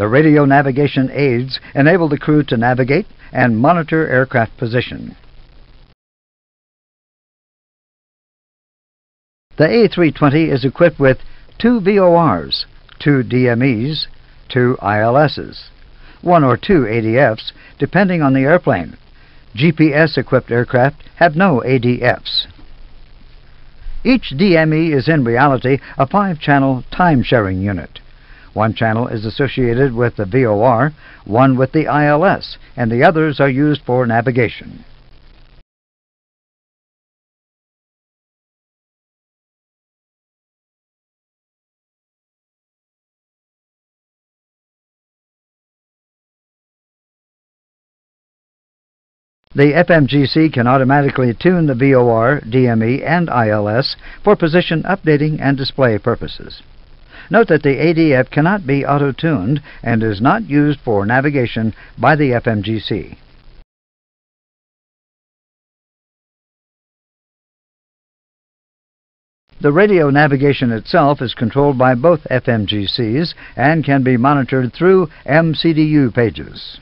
The radio navigation aids enable the crew to navigate and monitor aircraft position. The A320 is equipped with two VORs, two DMEs, two ILSs, one or two ADFs, depending on the airplane. GPS-equipped aircraft have no ADFs. Each DME is in reality a five-channel time-sharing unit. One channel is associated with the VOR, one with the ILS, and the others are used for navigation. The FMGC can automatically tune the VOR, DME, and ILS for position updating and display purposes. Note that the ADF cannot be auto-tuned and is not used for navigation by the FMGC. The radio navigation itself is controlled by both FMGCs and can be monitored through MCDU pages.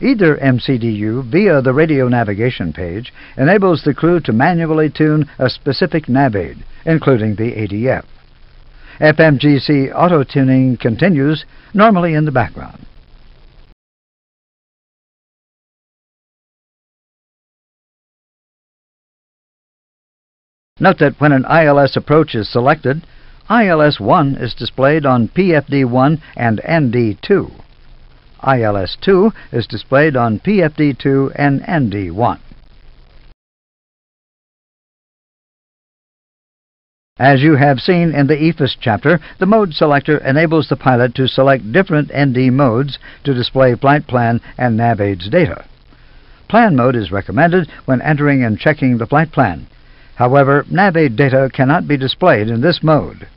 Either MCDU, via the radio navigation page, enables the crew to manually tune a specific nav aid, including the ADF. FMGC auto-tuning continues, normally in the background. Note that when an ILS approach is selected, ILS 1 is displayed on PFD 1 and ND 2. ILS2 is displayed on PFD2 and ND1. As you have seen in the EFIS chapter, the mode selector enables the pilot to select different ND modes to display flight plan and NavAids data. Plan mode is recommended when entering and checking the flight plan. However, NavAid data cannot be displayed in this mode.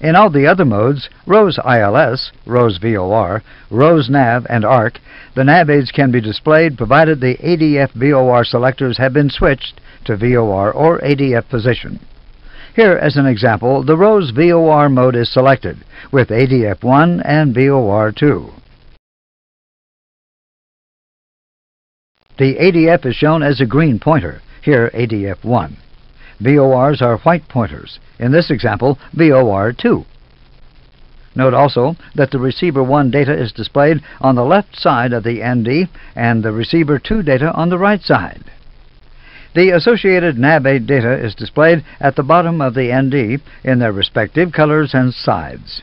In all the other modes, ROSE ILS, ROSE VOR, ROSE NAV, and ARC, the nav aids can be displayed provided the ADF VOR selectors have been switched to VOR or ADF position. Here, as an example, the ROSE VOR mode is selected, with ADF 1 and VOR 2. The ADF is shown as a green pointer, here ADF 1. VORs are white pointers, in this example, VOR2. Note also that the receiver 1 data is displayed on the left side of the ND and the receiver 2 data on the right side. The associated nav-aid data is displayed at the bottom of the ND in their respective colors and sides.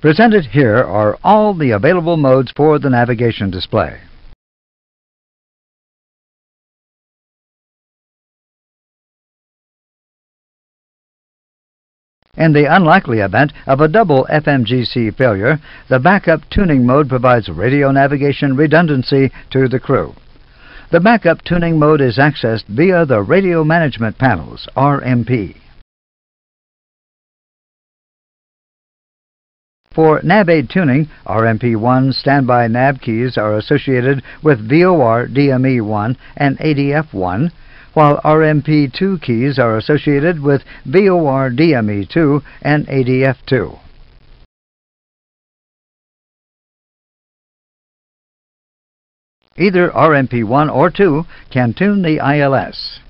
Presented here are all the available modes for the navigation display. In the unlikely event of a double FMGC failure, the backup tuning mode provides radio navigation redundancy to the crew. The backup tuning mode is accessed via the Radio Management Panels, RMP. For nav aid tuning, RMP1 standby nav keys are associated with VOR DME1 and ADF1, while RMP2 keys are associated with VOR DME2 and ADF2. Either RMP1 or 2 can tune the ILS.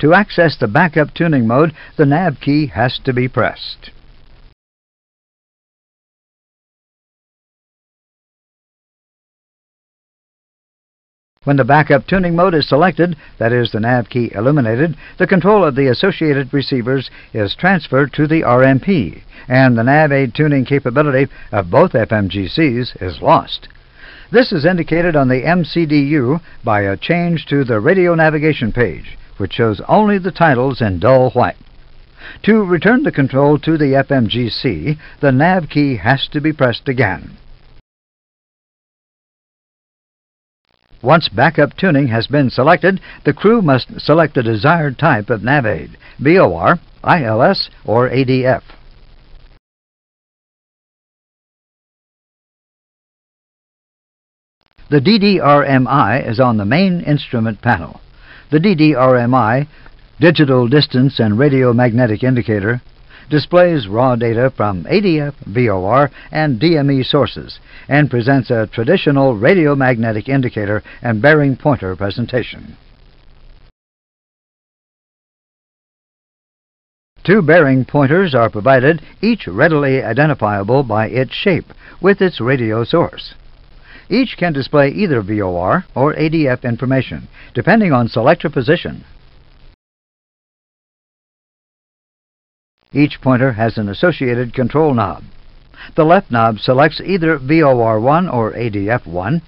To access the backup tuning mode, the nav key has to be pressed. When the backup tuning mode is selected, that is, the nav key illuminated, the control of the associated receivers is transferred to the RMP, and the nav aid tuning capability of both FMGCs is lost. This is indicated on the MCDU by a change to the radio navigation page, which shows only the titles in dull white. To return the control to the FMGC, the nav key has to be pressed again. Once backup tuning has been selected, the crew must select the desired type of nav aid, VOR, ILS, or ADF. The DDRMI is on the main instrument panel. The DDRMI, Digital Distance and Radiomagnetic Indicator, displays raw data from ADF, VOR, and DME sources, and presents a traditional radiomagnetic indicator and bearing pointer presentation. Two bearing pointers are provided, each readily identifiable by its shape, with its radio source. Each can display either VOR or ADF information, depending on selector position. Each pointer has an associated control knob. The left knob selects either VOR1 or ADF1.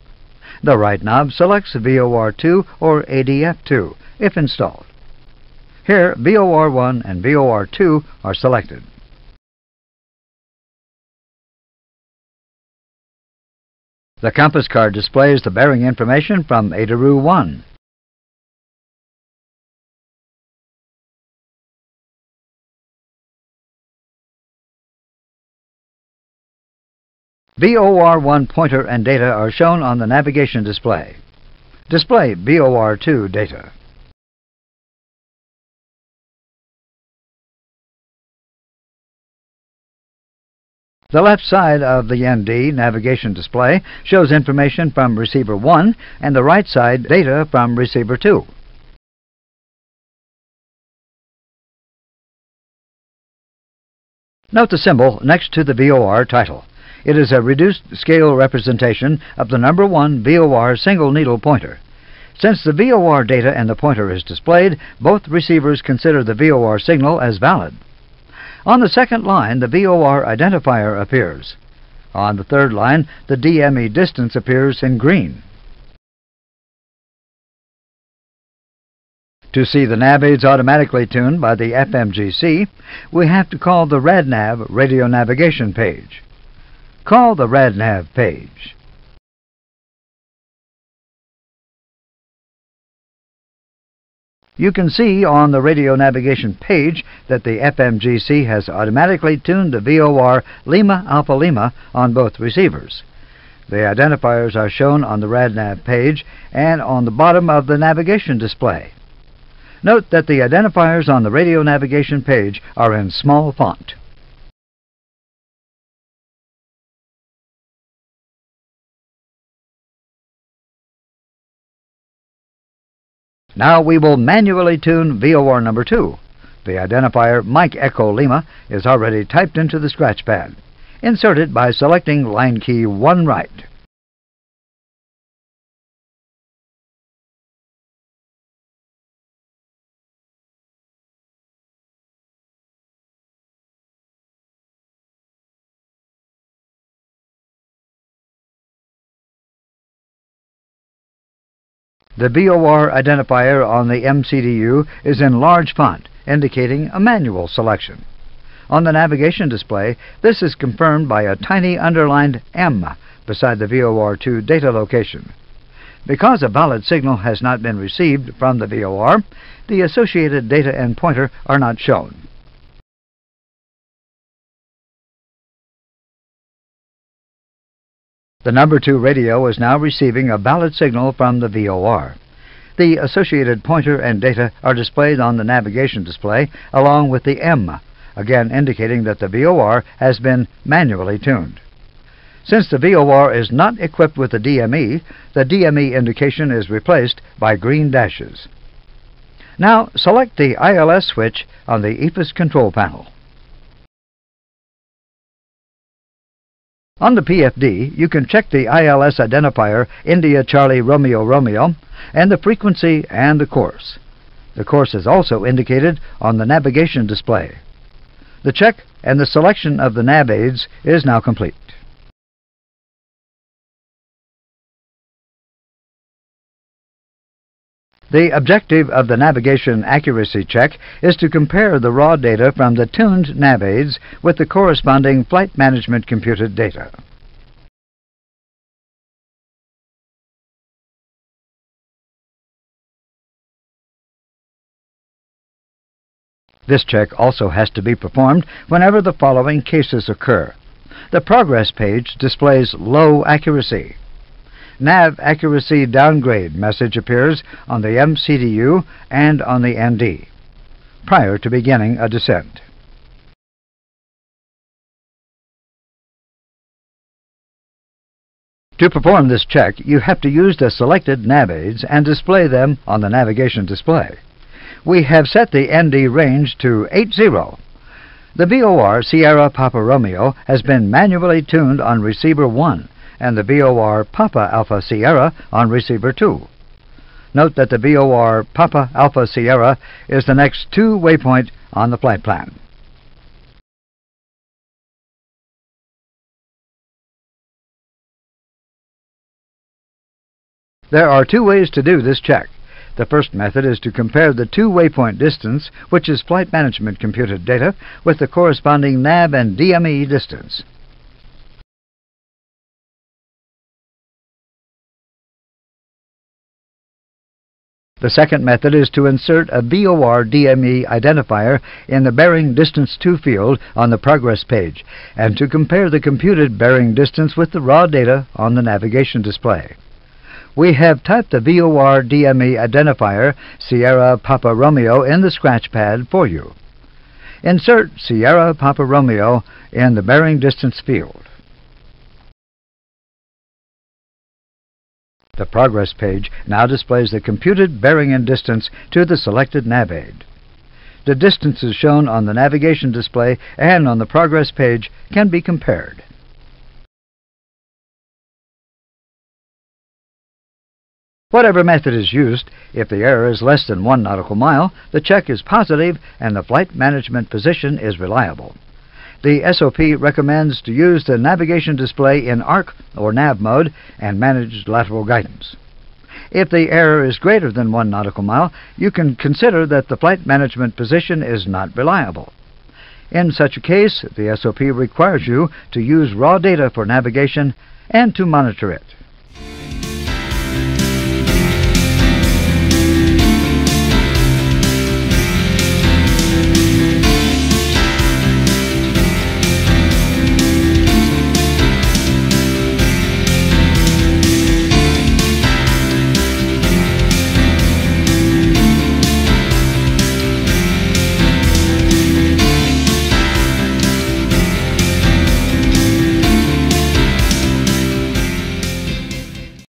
The right knob selects VOR2 or ADF2, if installed. Here, VOR1 and VOR2 are selected. The compass card displays the bearing information from ADIRU 1. VOR1 pointer and data are shown on the navigation display. Display VOR2 data. The left side of the ND navigation display shows information from receiver 1 and the right side data from receiver 2. Note the symbol next to the VOR title. It is a reduced scale representation of the number 1 VOR single needle pointer. Since the VOR data and the pointer is displayed, both receivers consider the VOR signal as valid. On the second line, the VOR identifier appears. On the third line, the DME distance appears in green. To see the nav aids automatically tuned by the FMGC, we have to call the RadNav radio navigation page. Call the RadNav page. You can see on the radio navigation page that the FMGC has automatically tuned the VOR Lima Alpha Lima on both receivers. The identifiers are shown on the RadNav page and on the bottom of the navigation display. Note that the identifiers on the radio navigation page are in small font. Now we will manually tune VOR number 2. The identifier Mike Echo Lima is already typed into the scratch pad. Insert it by selecting line key 1 right. The VOR identifier on the MCDU is in large font, indicating a manual selection. On the navigation display, this is confirmed by a tiny underlined M beside the VOR2 data location. Because a valid signal has not been received from the VOR, the associated data and pointer are not shown. The number 2 radio is now receiving a valid signal from the VOR. The associated pointer and data are displayed on the navigation display along with the M, again indicating that the VOR has been manually tuned. Since the VOR is not equipped with the DME, the DME indication is replaced by green dashes. Now select the ILS switch on the EFIS control panel. On the PFD, you can check the ILS identifier India Charlie Romeo Romeo and the frequency and the course. The course is also indicated on the navigation display. The check and the selection of the nav aids is now complete. The objective of the navigation accuracy check is to compare the raw data from the tuned nav aids with the corresponding flight management computed data. This check also has to be performed whenever the following cases occur. The progress page displays low accuracy. NAV accuracy downgrade message appears on the MCDU and on the ND prior to beginning a descent. To perform this check, you have to use the selected nav aids and display them on the navigation display. We have set the ND range to 80. The VOR Sierra Papa Romeo has been manually tuned on receiver 1 and the VOR Papa Alpha Sierra on receiver 2. Note that the VOR Papa Alpha Sierra is the next TO waypoint on the flight plan. There are two ways to do this check. The first method is to compare the TO waypoint distance, which is flight management computed data, with the corresponding NAV and DME distance. The second method is to insert a VOR DME identifier in the bearing distance to field on the progress page and to compare the computed bearing distance with the raw data on the navigation display. We have typed the VOR DME identifier Sierra Papa Romeo in the scratch pad for you. Insert Sierra Papa Romeo in the bearing distance field. The progress page now displays the computed bearing and distance to the selected nav aid. The distances shown on the navigation display and on the progress page can be compared. Whatever method is used, if the error is less than one nautical mile, the check is positive and the flight management position is reliable. The SOP recommends to use the navigation display in ARC or NAV mode and manage lateral guidance. If the error is greater than one nautical mile, you can consider that the flight management position is not reliable. In such a case, the SOP requires you to use raw data for navigation and to monitor it.